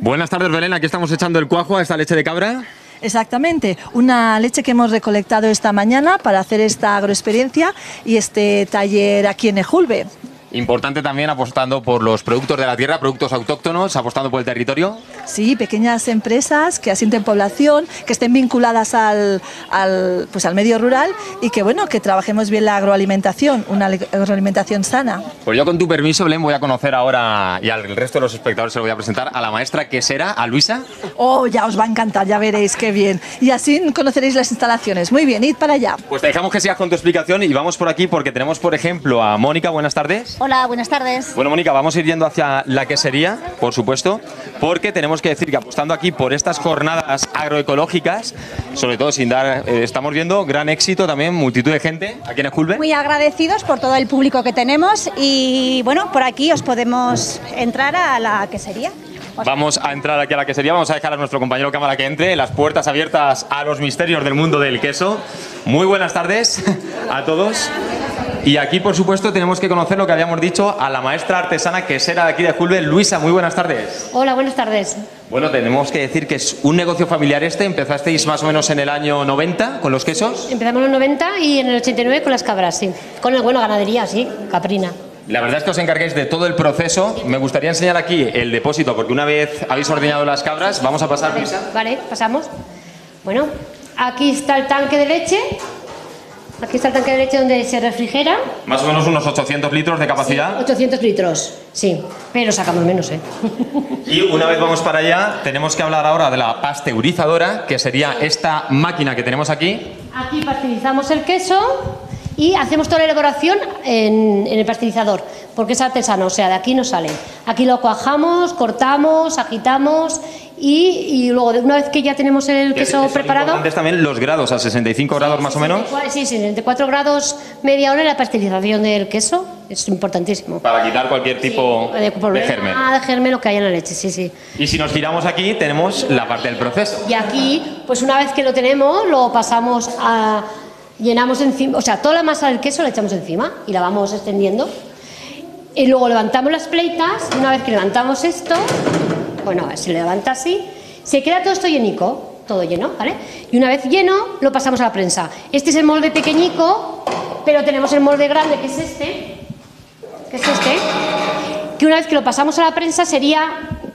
Buenas tardes, Belén. Aquí estamos echando el cuajo a esta leche de cabra. Exactamente, una leche que hemos recolectado esta mañana para hacer esta agroexperiencia y este taller aquí en Ejulbe. Importante también apostando por los productos de la tierra, productos autóctonos, apostando por el territorio. Sí, pequeñas empresas que asienten población, que estén vinculadas al, al, pues al medio rural y que bueno, que trabajemos bien la agroalimentación, una agroalimentación sana. Pues yo con tu permiso, Belén, voy a conocer ahora y al resto de los espectadores se lo voy a presentar a la maestra que será, a Luisa. Oh, ya os va a encantar, ya veréis qué bien. Y así conoceréis las instalaciones. Muy bien, id para allá. Pues te dejamos que sigas con tu explicación y vamos por aquí porque tenemos, por ejemplo, a Mónica. Buenas tardes. Hola, buenas tardes. Bueno, Mónica, vamos a ir yendo hacia la quesería, por supuesto, porque tenemos que decir que apostando aquí por estas jornadas agroecológicas, sobre todo sin dar, eh, estamos viendo gran éxito también, multitud de gente aquí en Ejulbe. Muy agradecidos por todo el público que tenemos y bueno, por aquí os podemos entrar a la quesería. Vamos a entrar aquí a la quesería, vamos a dejar a nuestro compañero cámara que entre, las puertas abiertas a los misterios del mundo del queso. Muy buenas tardes a todos. Y aquí, por supuesto, tenemos que conocer lo que habíamos dicho a la maestra artesana quesera de aquí de Julve, Luisa. Muy buenas tardes. Hola, buenas tardes. Bueno, tenemos que decir que es un negocio familiar este. Empezasteis más o menos en el año 90 con los quesos. Empezamos en el 90 y en el 89 con las cabras, sí. Con el bueno, ganadería, sí, caprina. La verdad es que os encargáis de todo el proceso. Me gustaría enseñar aquí el depósito, porque una vez habéis ordeñado las cabras, vamos a pasar, Luisa. Vale, pasamos. Bueno, aquí está el tanque de leche. Aquí está el tanque de leche donde se refrigera. Más o menos unos 800 litros de capacidad. 800 litros, sí. Pero sacamos menos, ¿eh? Y una vez vamos para allá, tenemos que hablar ahora de la pasteurizadora, que sería esta máquina que tenemos aquí. Aquí pasteurizamos el queso y hacemos toda la elaboración en, en, el pasteurizador, porque es artesano, o sea, de aquí no sale. Aquí lo cuajamos, cortamos, agitamos y, y luego, una vez que ya tenemos el queso es, preparado... Antes también los grados, a 65 sí, grados más o menos. Sí, 64 grados media hora en la pasteurización del queso, es importantísimo. Para quitar cualquier tipo sí, de, de germen. de germen lo que hay en la leche, sí, sí. Y si nos giramos aquí, tenemos la parte del proceso. Y aquí, pues una vez que lo tenemos, lo pasamos a llenamos encima, o sea, toda la masa del queso la echamos encima y la vamos extendiendo. Y luego levantamos las pleitas, una vez que levantamos esto, bueno, se levanta así, se queda todo esto llenico, todo lleno, ¿vale? Y una vez lleno, lo pasamos a la prensa. Este es el molde pequeñico, pero tenemos el molde grande, que es este, que es este, que una vez que lo pasamos a la prensa sería,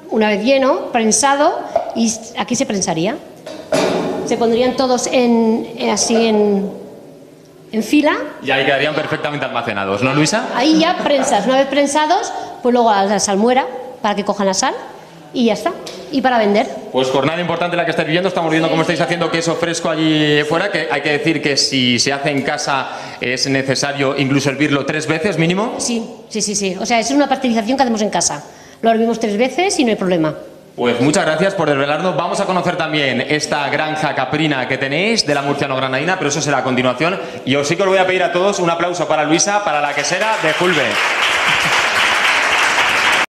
una vez lleno, prensado, y aquí se prensaría. Se pondrían todos en, así en, en fila. Y ahí quedarían perfectamente almacenados, ¿no, Luisa? Ahí ya prensas. Una vez prensados, pues luego a la salmuera para que cojan la sal y ya está. Y para vender. Pues jornada importante la que estáis viviendo. Estamos viendo cómo estáis haciendo queso fresco allí fuera. Que hay que decir que si se hace en casa es necesario incluso hervirlo tres veces mínimo. Sí, sí, sí, sí. O sea, es una pasteurización que hacemos en casa. Lo hervimos tres veces y no hay problema. Pues muchas gracias por desvelarnos. Vamos a conocer también esta granja caprina que tenéis de la Murciano Granadina, pero eso será a continuación. Y os sí que voy a pedir a todos un aplauso para Luisa, para la quesera de Fulve.